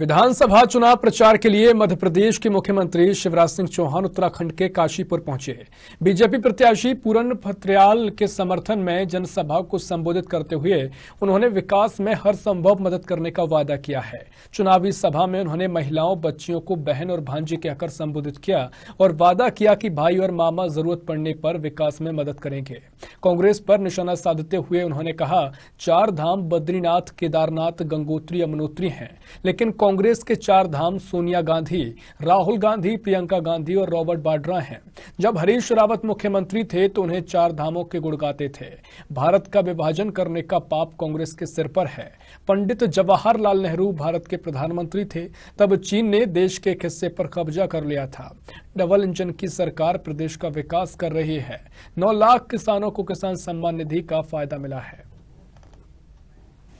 विधानसभा चुनाव प्रचार के लिए मध्य प्रदेश के मुख्यमंत्री शिवराज सिंह चौहान उत्तराखंड के काशीपुर पहुँचे। बीजेपी प्रत्याशी पूरन फत्रियाल के समर्थन में जनसभा को संबोधित करते हुए उन्होंने विकास में हर संभव मदद करने का वादा किया है। चुनावी सभा में उन्होंने महिलाओं, बच्चियों को बहन और भांजी कहकर संबोधित किया और वादा किया कि भाई और मामा ज़रूरत पड़ने पर विकास में मदद करेंगे। कांग्रेस पर निशाना साधते हुए उन्होंने कहा, चार धाम बद्रीनाथ, केदारनाथ, गंगोत्री, यमुनोत्री हैं, लेकिन कांग्रेस के चार धाम सोनिया गांधी, राहुल गांधी, प्रियंका गांधी और रॉबर्ट बाड्रा हैं। जब हरीश रावत मुख्यमंत्री थे तो उन्हें चार धामों के गुण गाते थे। भारत का विभाजन करने का पाप कांग्रेस के सिर पर है। पंडित जवाहरलाल नेहरू भारत के प्रधानमंत्री थे। तब चीन ने देश के एक हिस्से पर कब्जा कर लिया था। डबल इंजन की सरकार प्रदेश का विकास कर रही है। नौ लाख किसानों को किसान सम्मान निधि का फ़ायदा मिला है।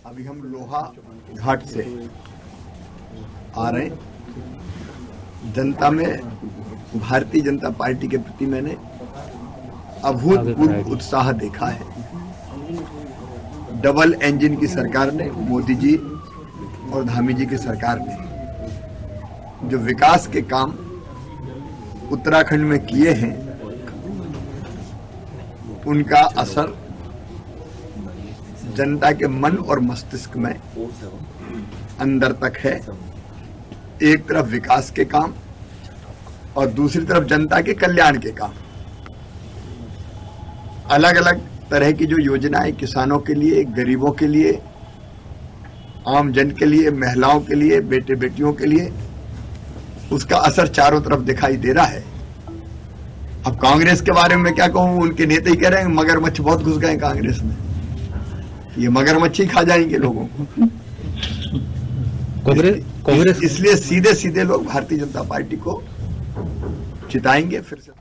अभी हम लोहा घाट से आ रहे हैं। जनता में, भारतीय जनता पार्टी के प्रति मैंने अभूतपूर्व उत्साह देखा है। डबल इंजन की सरकार ने, मोदी जी और धामी जी की सरकार ने, जो विकास के काम उत्तराखंड में किए हैं, उनका असर जनता के मन और मस्तिष्क में अंदर तक है। एक तरफ़ विकास के काम और दूसरी तरफ़ जनता के कल्याण के काम। अलग अलग तरह की जो योजनाएँ किसानों के लिए, गरीबों के लिए, आम जन के लिए, महिलाओं के लिए बेटे बेटियों के लिए, उसका असर चारों तरफ़ दिखाई दे रहा है। अब कांग्रेस के बारे में क्या कहूँ, उनके नेता ही कह रहे हैं, मगरमच्छ बहुत घुस गए कांग्रेस में। ये मगरमच्छ ही खा जाएँगे लोगों को। कांग्रेस कांग्रेस इसलिए सीधे सीधे लोग भारतीय जनता पार्टी को जिताएँगे फिर से।